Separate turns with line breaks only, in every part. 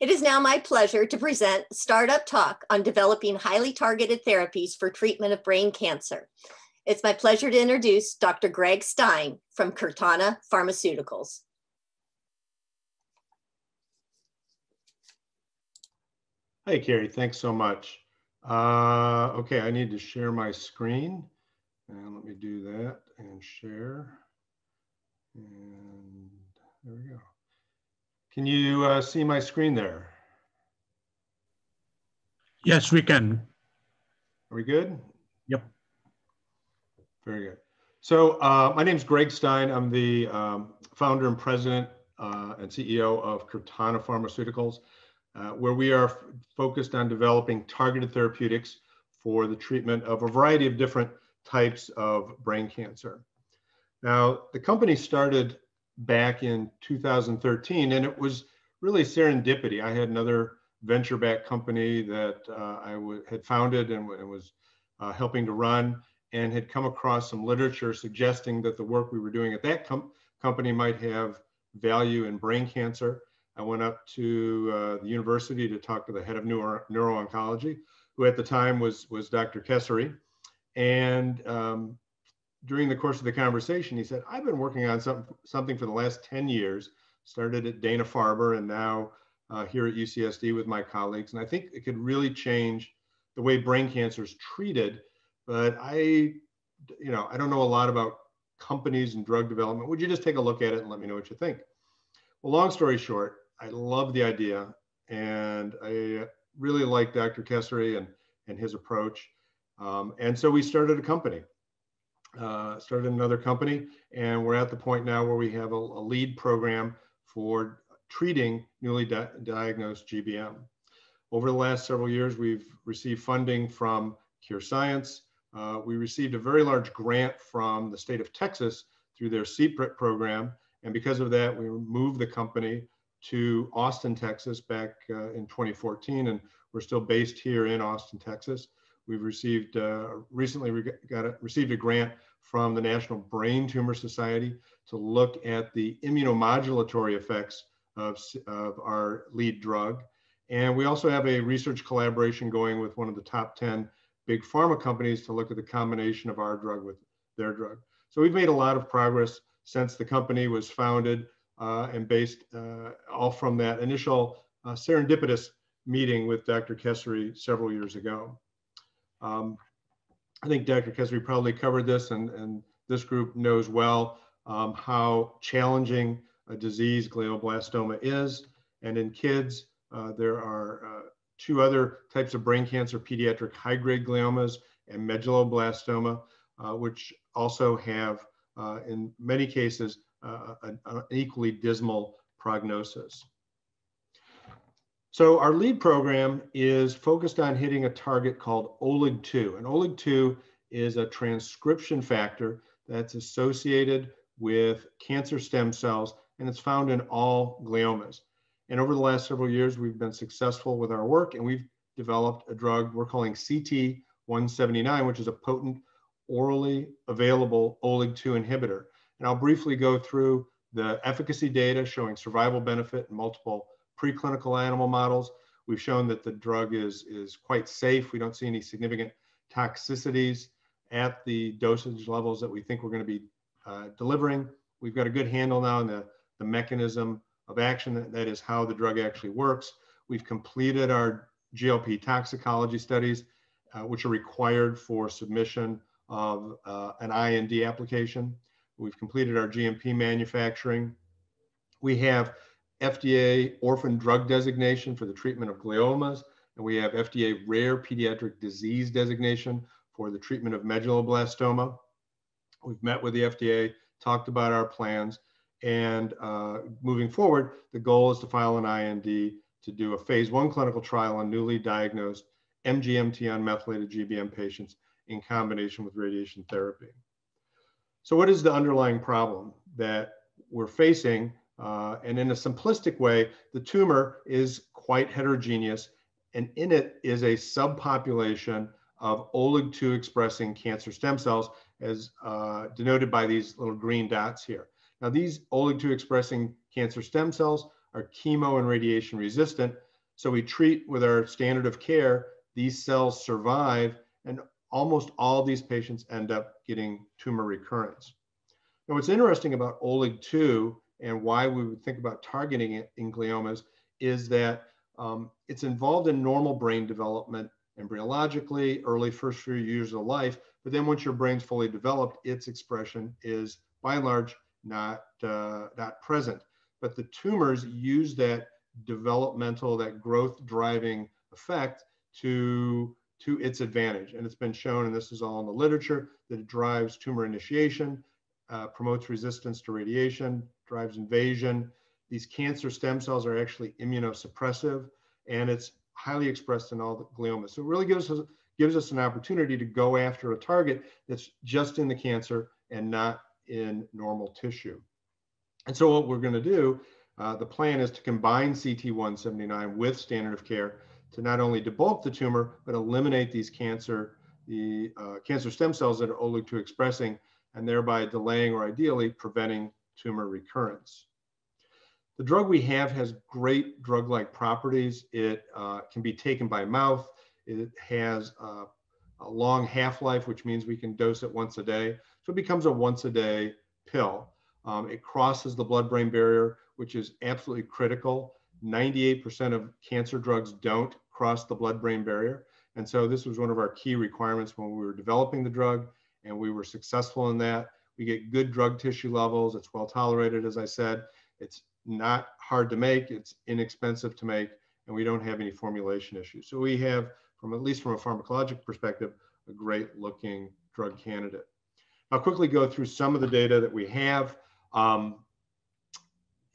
It is now my pleasure to present Startup Talk on developing highly targeted therapies for treatment of brain cancer. It's my pleasure to introduce Dr. Greg Stein from Curtana Pharmaceuticals.
Hey, Carrie, thanks so much. Uh, okay, I need to share my screen. And let me do that and share. And there we go. Can you uh, see my screen there?
Yes, we can.
Are we good?
Yep.
Very good. So uh, my name is Greg Stein. I'm the um, founder and president uh, and CEO of Curtana Pharmaceuticals, uh, where we are focused on developing targeted therapeutics for the treatment of a variety of different types of brain cancer. Now, the company started back in 2013, and it was really serendipity. I had another venture-backed company that uh, I had founded and, and was uh, helping to run, and had come across some literature suggesting that the work we were doing at that com company might have value in brain cancer. I went up to uh, the university to talk to the head of neuro, neuro-oncology, who at the time was, was Dr. Kesari. And um, during the course of the conversation, he said, I've been working on some, something for the last 10 years, started at Dana-Farber and now uh, here at UCSD with my colleagues. And I think it could really change the way brain cancer is treated. But I, you know, I don't know a lot about companies and drug development. Would you just take a look at it and let me know what you think? Well, long story short, I love the idea and I really like Dr. Kesari and, and his approach. Um, and so we started a company uh, started another company, and we're at the point now where we have a, a lead program for treating newly di diagnosed GBM. Over the last several years, we've received funding from CureScience. Uh, we received a very large grant from the state of Texas through their CPRIT program. And because of that, we moved the company to Austin, Texas back uh, in 2014. And we're still based here in Austin, Texas. We've received uh, recently we got a, received a grant from the National Brain Tumor Society to look at the immunomodulatory effects of, of our lead drug. And we also have a research collaboration going with one of the top 10 big pharma companies to look at the combination of our drug with their drug. So we've made a lot of progress since the company was founded uh, and based uh, all from that initial uh, serendipitous meeting with Dr. Kesari several years ago. Um, I think Dr. Kesari probably covered this, and, and this group knows well um, how challenging a disease glioblastoma is. And in kids, uh, there are uh, two other types of brain cancer, pediatric high-grade gliomas and medulloblastoma, uh, which also have, uh, in many cases, uh, an, an equally dismal prognosis. So our lead program is focused on hitting a target called OLIG2. And OLIG2 is a transcription factor that's associated with cancer stem cells, and it's found in all gliomas. And over the last several years, we've been successful with our work, and we've developed a drug we're calling CT179, which is a potent orally available OLIG2 inhibitor. And I'll briefly go through the efficacy data showing survival benefit in multiple preclinical animal models. We've shown that the drug is, is quite safe. We don't see any significant toxicities at the dosage levels that we think we're going to be uh, delivering. We've got a good handle now on the, the mechanism of action, that, that is how the drug actually works. We've completed our GLP toxicology studies, uh, which are required for submission of uh, an IND application. We've completed our GMP manufacturing. We have FDA orphan drug designation for the treatment of gliomas, and we have FDA rare pediatric disease designation for the treatment of medulloblastoma. We've met with the FDA, talked about our plans, and uh, moving forward, the goal is to file an IND to do a phase one clinical trial on newly diagnosed MGMT unmethylated GBM patients in combination with radiation therapy. So what is the underlying problem that we're facing uh, and in a simplistic way, the tumor is quite heterogeneous, and in it is a subpopulation of OLIG2 expressing cancer stem cells, as uh, denoted by these little green dots here. Now, these OLIG2 expressing cancer stem cells are chemo and radiation resistant. So we treat with our standard of care, these cells survive and almost all these patients end up getting tumor recurrence. Now what's interesting about OLIG2 and why we would think about targeting it in gliomas is that um, it's involved in normal brain development embryologically, early first few years of life, but then once your brain's fully developed, its expression is by and large not, uh, not present. But the tumors use that developmental, that growth driving effect to, to its advantage. And it's been shown, and this is all in the literature, that it drives tumor initiation, uh, promotes resistance to radiation, drives invasion. These cancer stem cells are actually immunosuppressive, and it's highly expressed in all the gliomas. So it really gives us, gives us an opportunity to go after a target that's just in the cancer and not in normal tissue. And so what we're going to do, uh, the plan is to combine CT179 with standard of care to not only debulk the tumor, but eliminate these cancer, the uh, cancer stem cells that are OLIG2 expressing, and thereby delaying or ideally preventing tumor recurrence. The drug we have has great drug-like properties. It uh, can be taken by mouth. It has uh, a long half-life, which means we can dose it once a day. So it becomes a once a day pill. Um, it crosses the blood-brain barrier, which is absolutely critical. 98% of cancer drugs don't cross the blood-brain barrier. And so this was one of our key requirements when we were developing the drug, and we were successful in that. We get good drug tissue levels. It's well tolerated, as I said. It's not hard to make, it's inexpensive to make, and we don't have any formulation issues. So we have, from at least from a pharmacologic perspective, a great looking drug candidate. I'll quickly go through some of the data that we have. Um,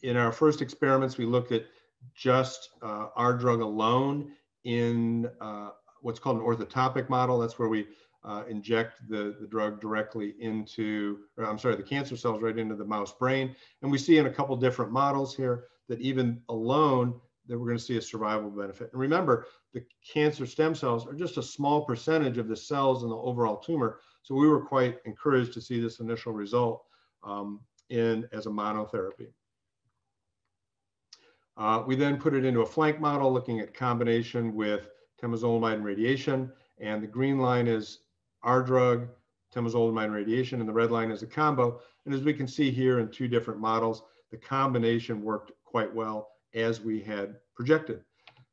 in our first experiments, we looked at just uh, our drug alone in uh, what's called an orthotopic model. That's where we uh, inject the, the drug directly into, or I'm sorry, the cancer cells right into the mouse brain. And we see in a couple different models here that even alone, that we're going to see a survival benefit. And remember, the cancer stem cells are just a small percentage of the cells in the overall tumor. So we were quite encouraged to see this initial result um, in as a monotherapy. Uh, we then put it into a flank model looking at combination with temozolomide and radiation. And the green line is our drug, temozolomide radiation, and the red line is a combo. And as we can see here in two different models, the combination worked quite well as we had projected.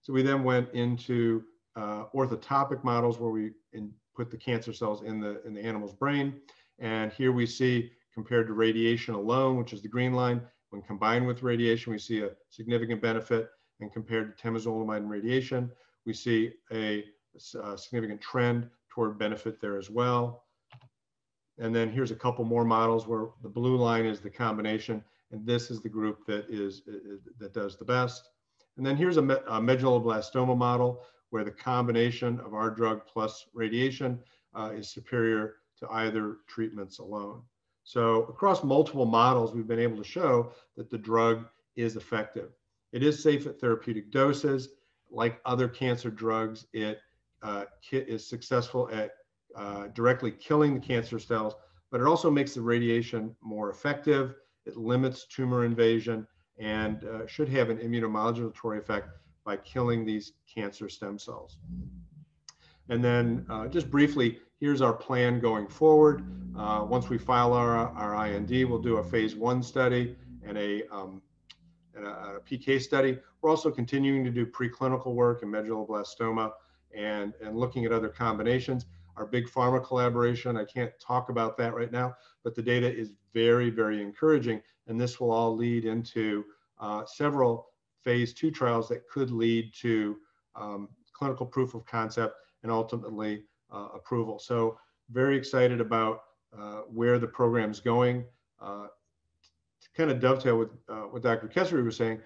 So we then went into uh, orthotopic models where we in, put the cancer cells in the, in the animal's brain. And here we see compared to radiation alone, which is the green line, when combined with radiation, we see a significant benefit. And compared to temozolomide and radiation, we see a, a significant trend toward benefit there as well. And then here's a couple more models where the blue line is the combination, and this is the group that is, that does the best. And then here's a, a medulloblastoma model where the combination of our drug plus radiation uh, is superior to either treatments alone. So across multiple models, we've been able to show that the drug is effective. It is safe at therapeutic doses. Like other cancer drugs, it uh, is successful at uh, directly killing the cancer cells, but it also makes the radiation more effective. It limits tumor invasion and uh, should have an immunomodulatory effect by killing these cancer stem cells. And then uh, just briefly, here's our plan going forward. Uh, once we file our, our IND, we'll do a phase one study and a, um, and a, a PK study. We're also continuing to do preclinical work in medulloblastoma and, and looking at other combinations. Our big pharma collaboration, I can't talk about that right now, but the data is very, very encouraging. And this will all lead into uh, several phase two trials that could lead to um, clinical proof of concept and ultimately uh, approval. So very excited about uh, where the program's going. Uh, to kind of dovetail with uh, what Dr. Kesari was saying,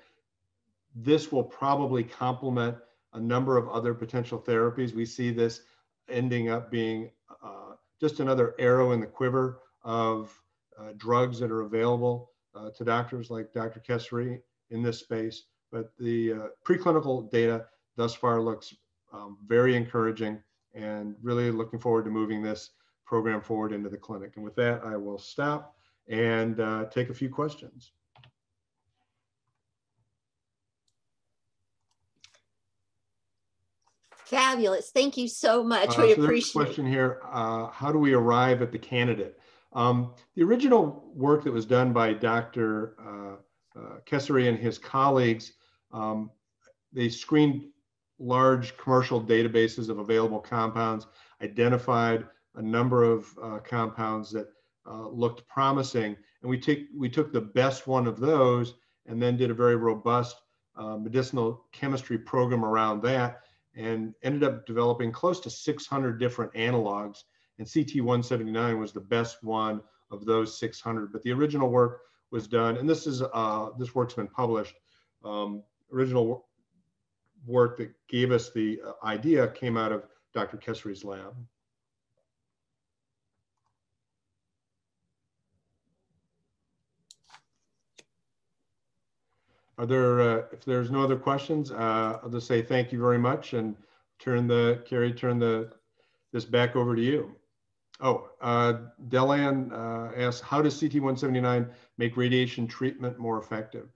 this will probably complement a number of other potential therapies. We see this ending up being uh, just another arrow in the quiver of uh, drugs that are available uh, to doctors like Dr. Kesari in this space. But the uh, preclinical data thus far looks um, very encouraging and really looking forward to moving this program forward into the clinic. And with that, I will stop and uh, take a few questions.
Fabulous. Thank you so much.
Uh,
we
so
appreciate
a question here. Uh, how do we arrive at the candidate? Um, the original work that was done by Dr. Uh, uh, Kesari and his colleagues, um, they screened large commercial databases of available compounds, identified a number of uh, compounds that uh, looked promising, and we, take, we took the best one of those and then did a very robust uh, medicinal chemistry program around that and ended up developing close to 600 different analogs. And CT179 was the best one of those 600. But the original work was done, and this is uh, this work's been published. Um, original work that gave us the uh, idea came out of Dr. Kesari's lab. Are there, uh, if there's no other questions, uh, I'll just say thank you very much and turn the, Carrie, turn the, this back over to you. Oh, uh, Delan uh, asks, how does CT179 make radiation treatment more effective?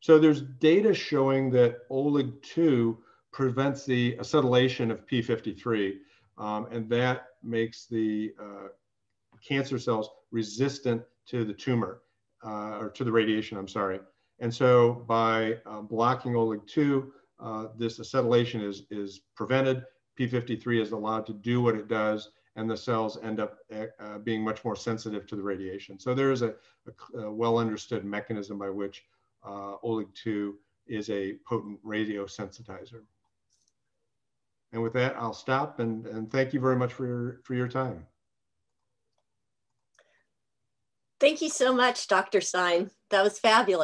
So there's data showing that OLIG2 prevents the acetylation of P53, um, and that makes the uh, cancer cells resistant to the tumor, uh, or to the radiation, I'm sorry. And so by uh, blocking OLIG2, uh, this acetylation is, is prevented. P53 is allowed to do what it does, and the cells end up uh, being much more sensitive to the radiation. So there is a, a, a well understood mechanism by which uh, OLIG2 is a potent radiosensitizer. And with that, I'll stop and, and thank you very much for your, for your time.
Thank you so much, Dr. Stein. That was fabulous.